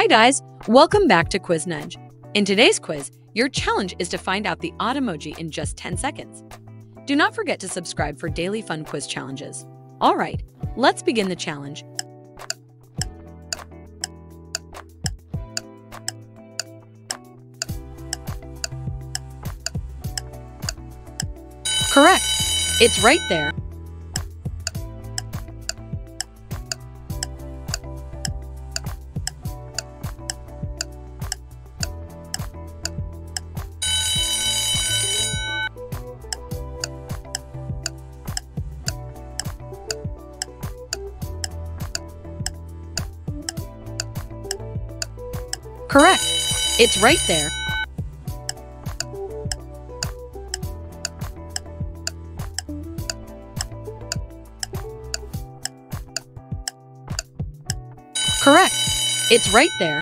Hi, guys. Welcome back to Quiz Nudge. In today's quiz, your challenge is to find out the odd emoji in just 10 seconds. Do not forget to subscribe for daily fun quiz challenges. All right, let's begin the challenge. Correct. It's right there. Correct. It's right there. Correct. It's right there.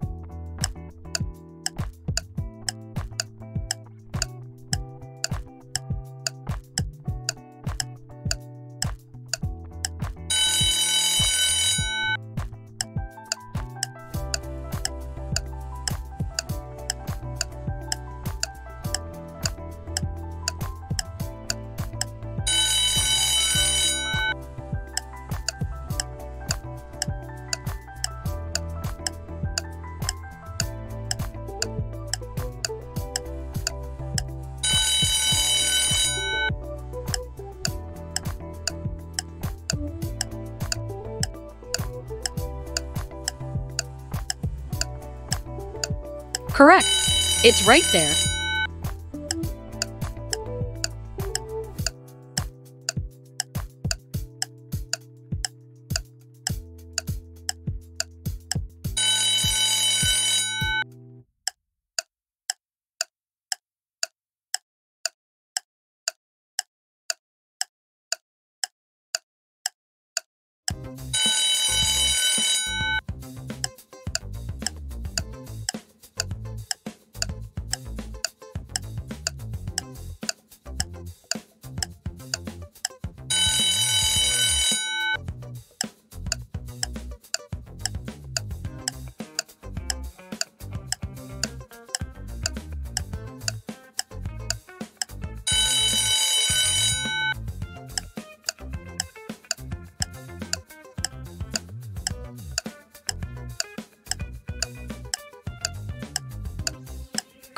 Correct. It's right there.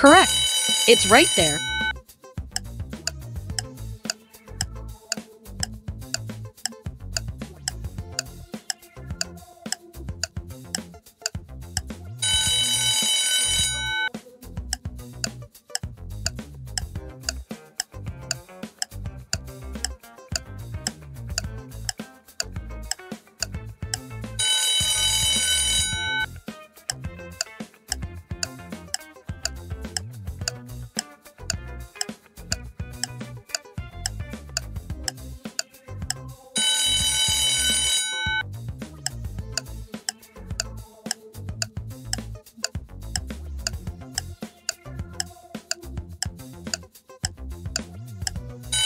Correct. It's right there.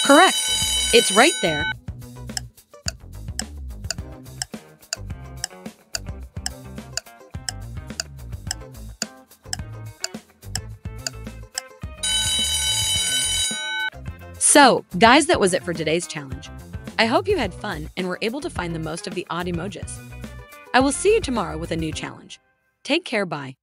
Correct. It's right there. So, guys, that was it for today's challenge. I hope you had fun and were able to find the most of the odd emojis. I will see you tomorrow with a new challenge. Take care, bye.